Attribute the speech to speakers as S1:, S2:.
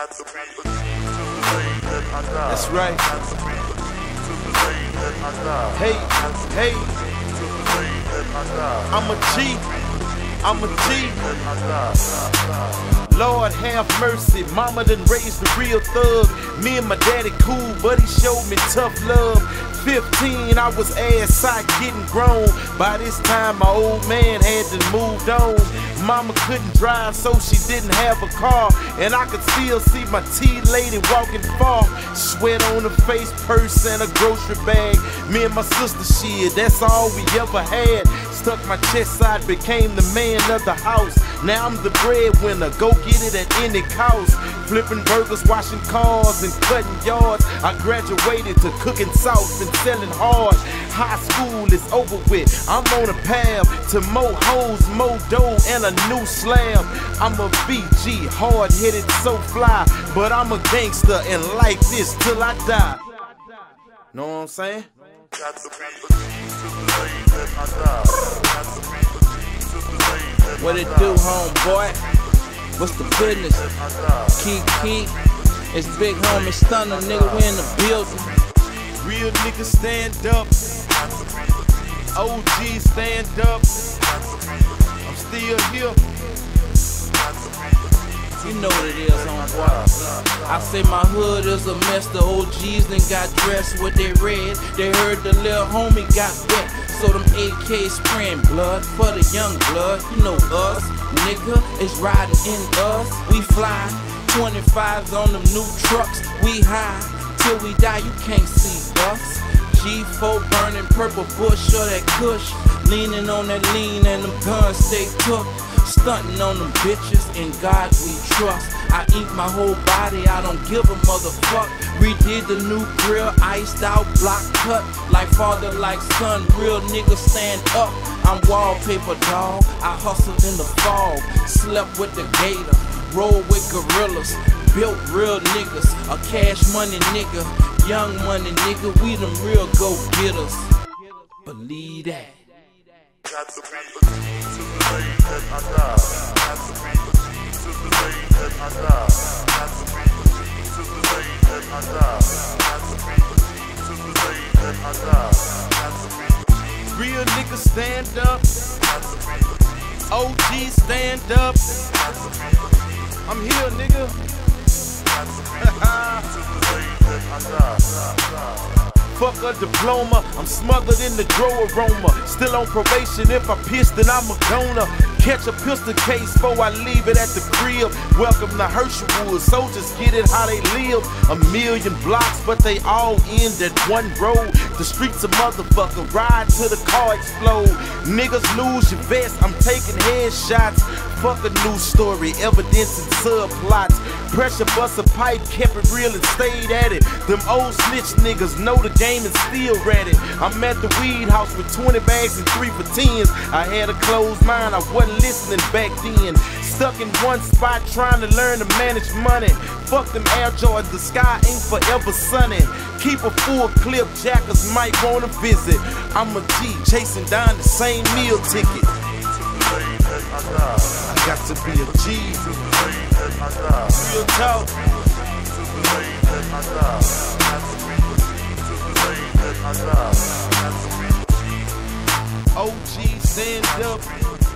S1: That's right. Hey, hey. I'm a G. I'm a G. Lord have mercy, mama done raised a real thug. Me and my daddy cool, but he showed me tough love. 15, I was ass side getting grown. By this time, my old man had to moved on. Mama couldn't drive, so she didn't have a car. And I could still see my tea lady walking far. Sweat on her face, purse, and a grocery bag. Me and my sister, shit, that's all we ever had. Stuck my chest side, became the man of the house. Now I'm the breadwinner, go get it at any cost. Flipping burgers, washing cars, and cutting yards. I graduated to cooking sauce and selling hard. High school is over with. I'm on a path to more hoes, more dough, and a new slam. I'm a BG, hard headed, so fly. But I'm a gangster and like this till I die. Know what I'm saying?
S2: What it do, homeboy? What's the business? Keke, Keke. It's Big Homie Stunner, nigga. We in the building.
S1: Real niggas stand up. OG stand up. I'm still here.
S2: You know what it is, homeboy. I say my hood is a mess. The OGs then got dressed with they red. They heard the little homie got wet. So them AK spraying blood for the young blood. You know us, nigga, is riding in us. We fly 25s on them new trucks. We high till we die. You can't see us. G4 burning purple bush or that kush. Leaning on that lean and them guns stay took. Stunting on them bitches, in God we trust. I eat my whole body, I don't give a motherfuck. Redid the new grill, iced out, block cut. Like father, like son, real niggas stand up. I'm wallpaper dog, I hustled in the fog. Slept with the gator, rolled with gorillas. Built real niggas, a cash money nigga. Young money nigga, we them real go getters. Believe that.
S1: Real niggas stand up. OG stand up. I'm here, nigga. Fuck a diploma, I'm smothered in the grow aroma. Still on probation, if I piss, then I'm a goner. Catch a pistol case before I leave it at the crib. Welcome to Herschelwood, soldiers get it how they live. A million blocks, but they all end at one road. The streets a motherfucker, ride till the car explode. Niggas lose your vest, I'm taking headshots. Fuck a news story, evidence and subplots. Pressure bust a pipe, kept it real and stayed at it. Them old snitch niggas know the game is still ready. I'm at the weed house with 20 bags and 3 for 10s. I had a closed mind, I wasn't listening back then. Stuck in one spot trying to learn to manage money. Fuck them Air Jordans, the sky ain't forever sunny. Keep a full clip, jackers might wanna visit. I'm a G, chasing down the same meal ticket. I got to be a G. Real talk. OG stand up.